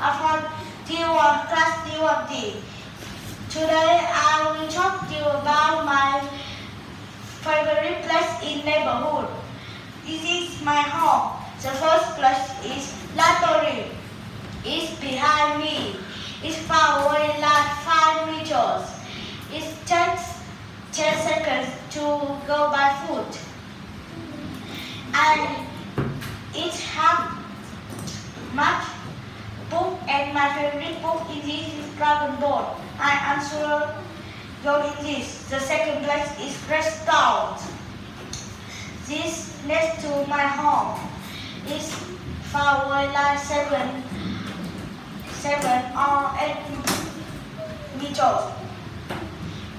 Dear one, class dear one D. Today I will talk to you about my favorite place in neighborhood. This is my home. The first place is laboratory. It's behind me. It's far away like five meters. It takes 10 seconds to go by foot. And it has much and my favorite book is this is Dragon Ball. I go in this. The second place is restaurant. This next to my home is away like seven seven or eight meters.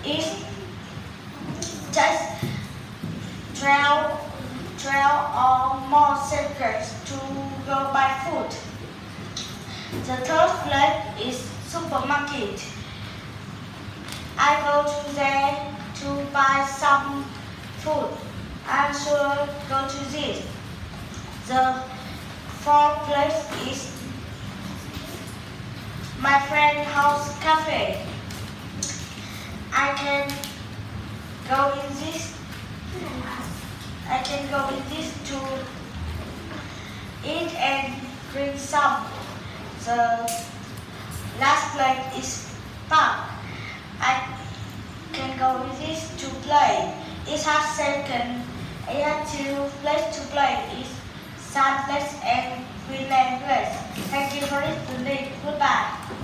It's just 12, 12 or more seconds to go by foot. The third place is supermarket. I go to there to buy some food. I'm sure go to this. The fourth place is my friend house cafe. I can go in this. I can go in this to eat and drink some. The last place is park. I can go with this to play. It has second. It has two places to play. It's Sun Place and Greenland Place. Thank you for listening. Goodbye.